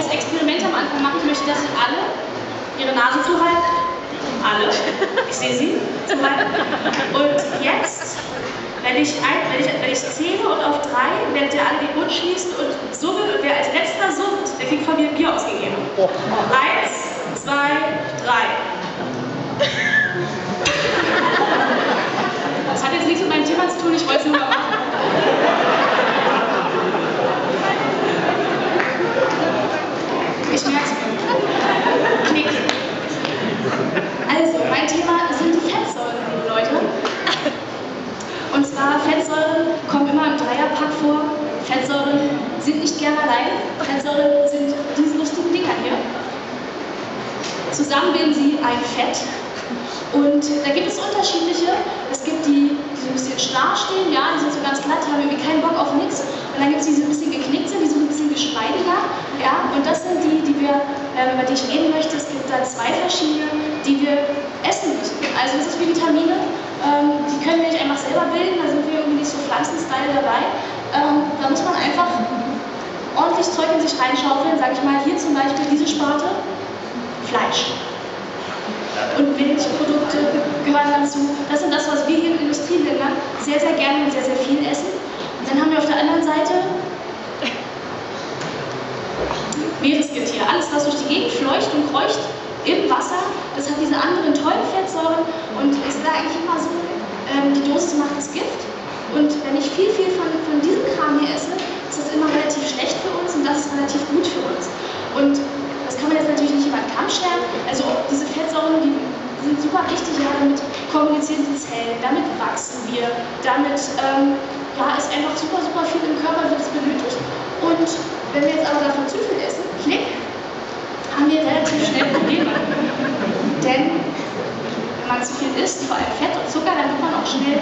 kleines Experiment am Anfang machen. Ich möchte, dass Sie alle Ihre Nase zuhalten. Alle. Ich sehe Sie zuhalten. Und jetzt, wenn ich, ein, wenn, ich, wenn ich zähle und auf drei, werdet ihr alle den Mund schließen und summen und wer als letzter summt, der kriegt von mir ein Bier ausgegeben. Eins, zwei, drei. Das hat jetzt nichts mit meinem Thema zu tun, ich wollte es nur mal machen. Ich merke es. Knick. Also, mein Thema sind die Fettsäuren, liebe Leute. Und zwar, Fettsäuren kommen immer im Dreierpack vor. Fettsäuren sind nicht gern allein. Fettsäuren sind diese lustigen Dinger hier. Zusammen bilden sie ein Fett. Und da gibt es unterschiedliche. Es gibt die, die so ein bisschen starr stehen, ja, die sind so ganz glatt, haben irgendwie keinen Bock auf nichts. Und dann gibt es die, die so ein bisschen geknickt sind, die so ein bisschen geschmeidiger. Ja, und das sind die, die wir, äh, über die ich reden möchte. Es gibt da zwei verschiedene, die wir essen müssen. Also das ist Vitamine, ähm, die können wir nicht einfach selber bilden, da sind wir irgendwie nicht so Pflanzenstyle dabei. Ähm, da muss man einfach ordentlich Zeug in sich reinschaufeln, sage ich mal, hier zum Beispiel diese Sparte, Fleisch und Milchprodukte gehören dazu. Das sind das, was wir hier in Industrieländern sehr, sehr gerne und sehr, sehr viel essen. Und dann haben wir auf der anderen Seite Meeresgetier. Alles, was durch die Gegend fleucht und kreucht im Wasser, das hat diese anderen tollen Fettsäuren und ich sage eigentlich ähm, die Dosis macht das Gift. Und wenn ich viel, viel von, von diesem Kram hier esse, ist das immer relativ schlecht für uns und das ist relativ gut für uns. Und das kann man jetzt natürlich nicht über den Kamm stellen. Also diese Fettsäuren, die sind super wichtig, ja, damit kommunizieren die Zellen, damit wachsen wir, damit ähm, ja, ist einfach super, super viel im Körper wird es benötigt. Und wenn wir jetzt aber davon zu viel essen, klick, haben wir relativ schnell Probleme. Man zu viel isst, vor allem Fett und Zucker, dann wird man auch schnell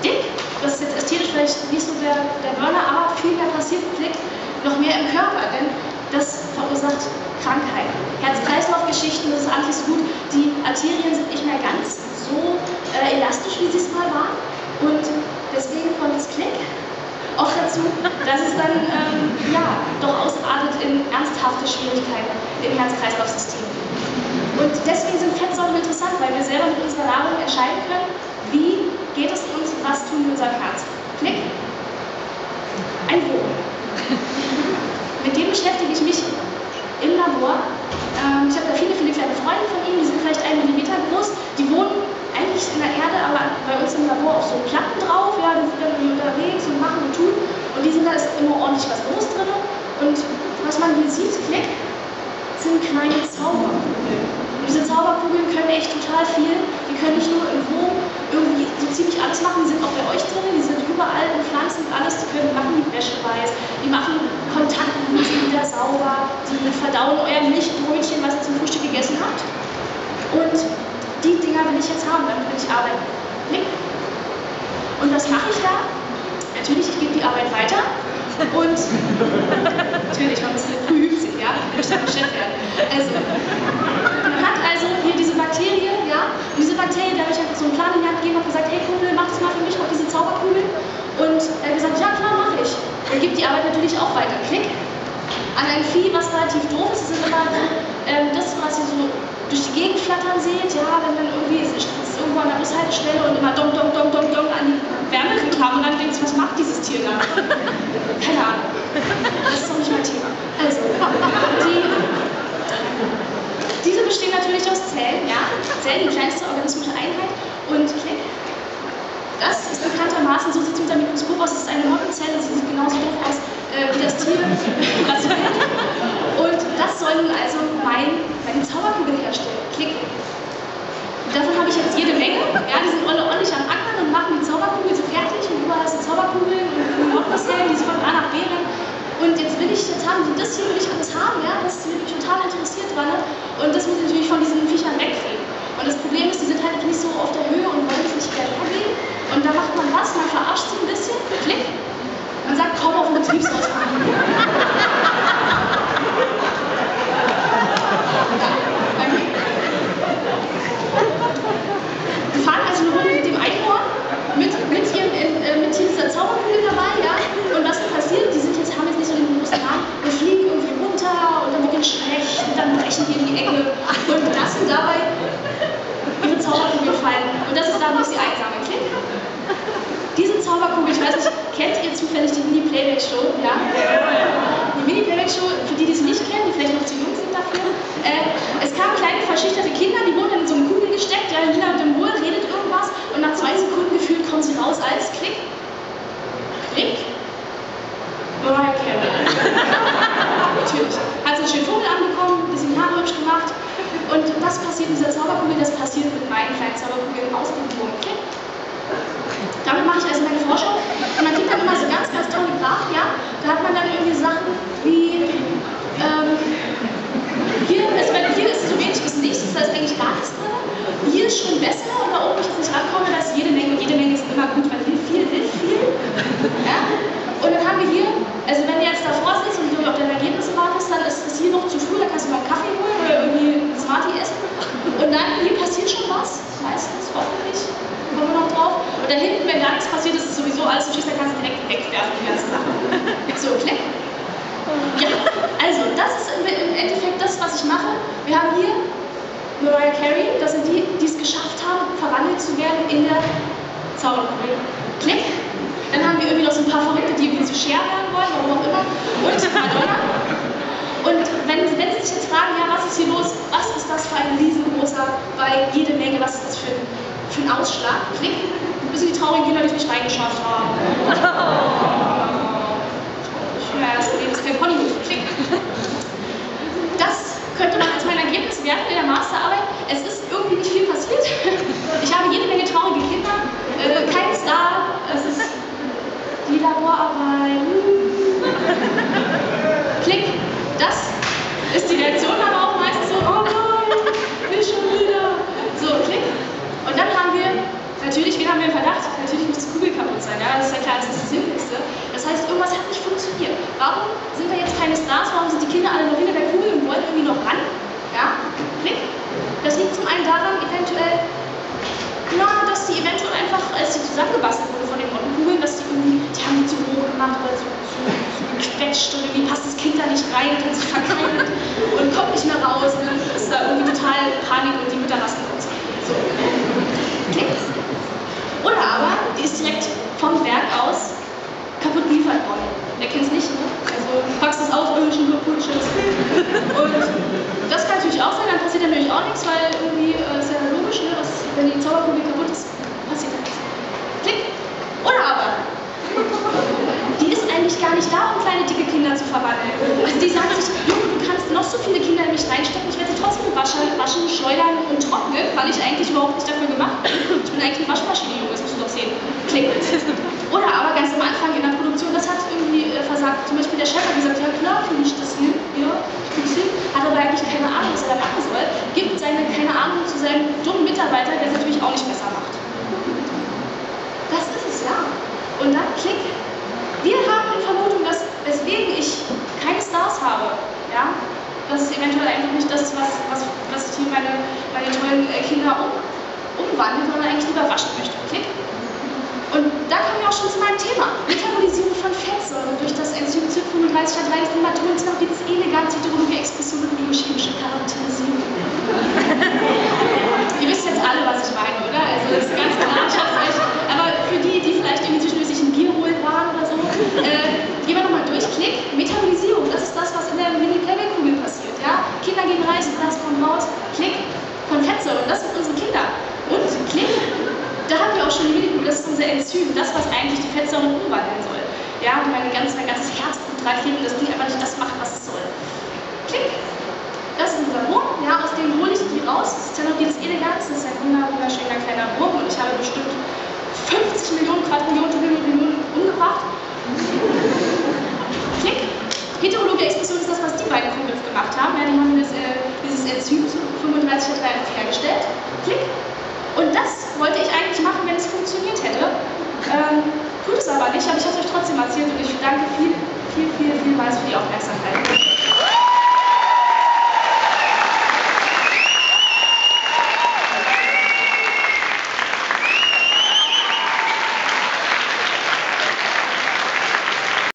dick. Das ist jetzt ästhetisch vielleicht nicht so der, der Burner, aber viel mehr passiert, klick, noch mehr im Körper. Denn das verursacht Krankheiten. Herz-Kreislauf-Geschichten, das ist alles gut. Die Arterien sind nicht mehr ganz so äh, elastisch, wie sie es mal waren. Und deswegen kommt das Klick auch dazu, dass es dann ähm, ja, doch ausartet in ernsthafte Schwierigkeiten im Herz-Kreislauf-System. Und deswegen sind Fettsäuren interessant, weil wir selber mit unserer Nahrung entscheiden können, wie geht es uns, was tun wir unserem Herz. Klick. Ein Wurm. Mit dem beschäftige ich mich im Labor. Ähm, ich habe da viele, viele kleine Freunde von ihnen, die sind vielleicht ein Millimeter groß. Die wohnen eigentlich in der Erde, aber bei uns im Labor auch so Platten drauf. Ja, die sind dann unterwegs und machen und tun. Und die sind da ist immer ordentlich was los drin. Und was man hier sieht, Fleck, sind kleine Zauberkugeln. Und diese Zauberkugeln können echt total viel. Können nicht nur im Wurm irgendwie so ziemlich alles machen. Die sind auch bei euch drin, die sind überall in Pflanzen und alles. Die können machen die Wäsche weiß, die machen Kontaktlinsen wieder sauber, die verdauen euer Milchbrötchen, was ihr zum Frühstück gegessen habt. Und die Dinger will ich jetzt haben, damit will ich arbeiten. Und was mache ich da? Natürlich, ich gebe die Arbeit weiter. Und natürlich, man muss früh sich, ja, ich Chef werden. Also, man hat also hier diese Bakterie, ja, und diese Bakterie, da habe ich einfach so einen Plan in die Hand gegeben und gesagt, hey Kumpel, mach das mal für mich, mach diese Zauberkugel. Und er hat gesagt, ja klar, mache ich. Er gibt die Arbeit natürlich auch weiter. Klick. An ein Vieh, was relativ doof ist, ist immer ähm, das, was ihr so durch die Gegend flattern seht, ja, wenn dann irgendwie, es ist irgendwo an der Bushaltestelle und immer dong, dong, dong, dong, dong an die Wärmereklame und dann denkst du, was macht dieses Tier da? Keine Ahnung. Das ist doch nicht mein Thema. Also, die, diese bestehen natürlich aus Zellen, ja. Zellen, die kleinste organismische Einheit. Und. Das ist bekanntermaßen, so sieht es mit der Mikroskop aus, das ist eine Mottenzelle, sie sieht genauso doof aus äh, wie das Tier, was ihr kennt. Und das soll nun also mein, meine Zauberkugel herstellen. Klick. Davon habe ich jetzt jede Menge. Ja, die sind alle ordentlich am Ackern und machen die Zauberkugel so fertig. Und überall sind Zauberkugeln und Mottenzellen, die sie von A nach B rennen. Und jetzt will ich, jetzt haben sie das hier will ich alles haben, ja, das ist mich total interessiert dran. Und das muss ich natürlich von diesen Viechern wegkriegen. Und das Problem ist, die sind halt nicht so auf der Höhe und wollen es nicht wieder hergeben. Und da macht man was, man verarscht sie ein bisschen, klick, man sagt, komm auf den Betriebsausflug. Wir fahren also eine Runde mit dem Einhorn, mit, mit, ihrem, äh, mit dieser Zauberkugel dabei, ja, zufällig die Mini-Playback-Show, ja? Die Mini-Playback-Show, für die, die es nicht kennen, die vielleicht noch zu jung sind dafür. Äh, es kamen kleine verschüchterte Kinder, die wurden in so eine Kugel gesteckt, ja, Lina mit dem Wohl redet irgendwas und nach zwei Sekunden gefühlt kommen sie raus als Klick. Klick. Mariah Carey. Natürlich. Hat so einen schönen Vogel anbekommen, ein bisschen Haare hübsch gemacht. Und was passiert in dieser Zauberkugel? Das passiert mit meinen kleinen Zauberkugeln aus dem Wurm. Damit mache ich also meine Forschung. Und man kriegt dann immer so ganz, ganz tolle Graphen, ja. Da hat man dann irgendwie Sachen wie, ähm, hier, also wenn, hier ist so wenig bis nichts, da ist eigentlich gar nichts drin. Hier ist schon besser und da oben, ich jetzt nicht rankomme, da ist jede Menge. Und jede Menge ist immer gut, weil hilft viel, hilft viel. Ja? Und dann haben wir hier, also wenn du jetzt davor sitzt und du auf dein Ergebnis wartest, dann ist es hier noch zu früh, da kannst du noch einen Kaffee holen oder irgendwie ein Smarty essen. Und dann, hier passiert schon was, meistens, hoffentlich kommen wir noch drauf. Und da hinten, wenn gar nichts passiert ist, ist sowieso alles so schießt, dann kannst du direkt wegwerfen, die ganze Sache. So, klick. Ja, also das ist im, Endeffekt das, was ich mache. Wir haben hier Mariah Carey, das sind die, die es geschafft haben, verwandelt zu werden in der Zauberkugel. Klick. Dann haben wir irgendwie noch so ein paar Verrückte, die irgendwie zu Cher werden wollen, warum auch immer. Und Madonna. Und wenn, wenn Sie sich jetzt fragen, ja, was ist hier los? Was ist das für ein riesengroßer, weil jede Menge, was ist das für ein für einen Ausschlag. Klick. Bis die traurigen Kinder, die mich reingeschafft haben. Ja, das Leben ist kein Ponyhof. Klick. Das könnte man als mein Ergebnis werten in der Masterarbeit. Es ist irgendwie nicht viel passiert. Ich habe jede Menge traurige Kinder, äh, kein Star. Es ist die Laborarbeit. Klick. Das ist die Reaktion aber auch meistens so, oh nein, nicht schon wieder. So, klick. Und dann haben wir, natürlich, wen haben wir im Verdacht? Natürlich muss das Kugel kaputt sein, ja, das ist ja klar, das ist das Simpelste. Das heißt, irgendwas hat nicht funktioniert. Warum sind da jetzt keine Stars? Warum sind die Kinder alle noch hinter der Kugel und wollen irgendwie noch ran? Ja, Klick. Das liegt zum einen daran, eventuell, na, dass die eventuell einfach, als sie zusammengebastelt wurden von den Mottenkugeln, dass die irgendwie, die haben die zu hoch gemacht oder so, so, so gequetscht und irgendwie passt das Kind da nicht rein und hat sich verkeilt und kommt nicht mehr raus und dann ist da irgendwie total Panik und die Mütter lassen uns. So. Klickt. Oder aber, die ist direkt vom Werk aus kaputt geliefert worden. Wer kennt es nicht, ne? Also packst das aus, irgendwie schon kaputt, Schiss. Und das kann natürlich auch sein, dann passiert natürlich auch nichts, weil irgendwie äh, ist ja logisch, ne? Was, wenn die Zauberkugel kaputt ist, passiert nichts. Klick. Oder aber, die ist eigentlich gar nicht da, um kleine dicke Kinder zu verwandeln. Also die sagt sich, Junge, du kannst noch so mich reinstecken, ich werde sie trotzdem waschen, waschen, schleudern und trocknen, weil ich eigentlich überhaupt nicht dafür gemacht bin. Ich bin eigentlich Waschmaschine, Junge, das musst du doch sehen. Klick. Oder aber ganz am Anfang in der Produktion, das hat irgendwie äh, versagt. Zum Beispiel der Chef hat gesagt, ja klar, kriege ich das hin, ja, ich kriege hin, hat aber eigentlich keine Ahnung, was er da machen soll, gibt seine keine Ahnung zu seinem dummen Mitarbeiter, der es natürlich auch nicht besser macht. Das ist es, ja. Und dann klick. Wir haben die Vermutung, dass weswegen ich keine Stars habe, ja, dass es eventuell einfach nicht das ist, was, was, was hier meine, meine tollen äh, Kinder um, umwandeln, sondern eigentlich lieber waschen möchte. Klick. Und da kommen wir auch schon zu meinem Thema. Metabolisierung von Fettsäuren durch das Enzym CYP35 Adreis Nematoden zwar gibt es elegante Heterologie, Expression und biochemische Charakterisierung. Ihr wisst jetzt alle, was ich meine, oder? Also das ist ganz klar, ich hab's euch. Aber für die, die vielleicht irgendwie zwischendurch sich ein Bier holen waren oder so, äh, gehen wir nochmal durch. Klick. Metabolisierung, das ist das, was in der Mini-Playback-Kugel passiert. Ja? Kinder gehen rein, das kommt raus. Klick. Von Fettsäuren, das sind unsere Kinder. Und klick da haben wir auch schon die Minikugel, das ist unser Enzym, das, was eigentlich die Fettsäuren umwandeln soll. Meine ganz, mein ganzes Herzblut dran kleben, das Ding einfach nicht das macht, was es soll. Klick. Das ist unser Wurm, ja, aus dem hole ich die raus. Das ist ja noch dieses Eleganz, das ist ein wunderschöner kleiner Wurm und ich habe bestimmt 50 Millionen Quadrillionen, Millionen umgebracht. Klick. Heterologe Expression ist das, was die beiden Griff gemacht haben. Ja, die haben das, äh, dieses Enzym 35 hergestellt. Klick. Und das wollte ich eigentlich machen, wenn es funktioniert Vielen, vielen, vielen Dank für die Aufmerksamkeit.